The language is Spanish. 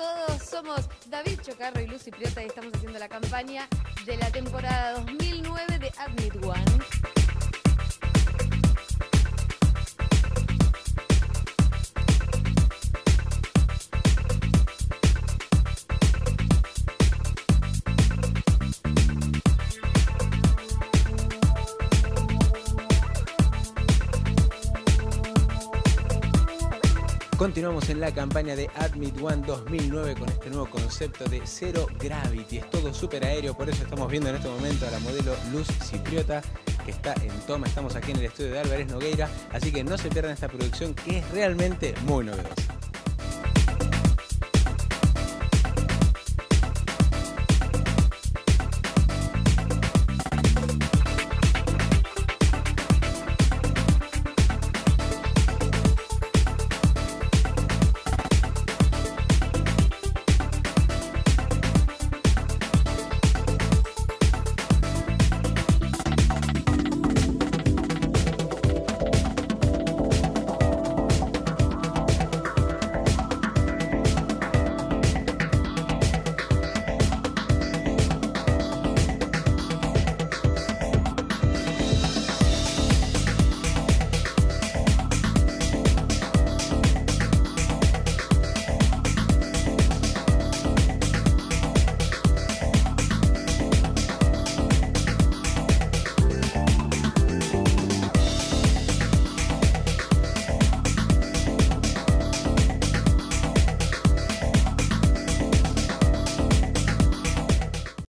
todos. Somos David Chocarro y Lucy Priota y estamos haciendo la campaña de la temporada 2009 de Admit One. Continuamos en la campaña de Admit One 2009 con este nuevo concepto de Zero Gravity. Es todo súper aéreo, por eso estamos viendo en este momento a la modelo Luz Cipriota que está en toma. Estamos aquí en el estudio de Álvarez Nogueira, así que no se pierdan esta producción que es realmente muy novedosa.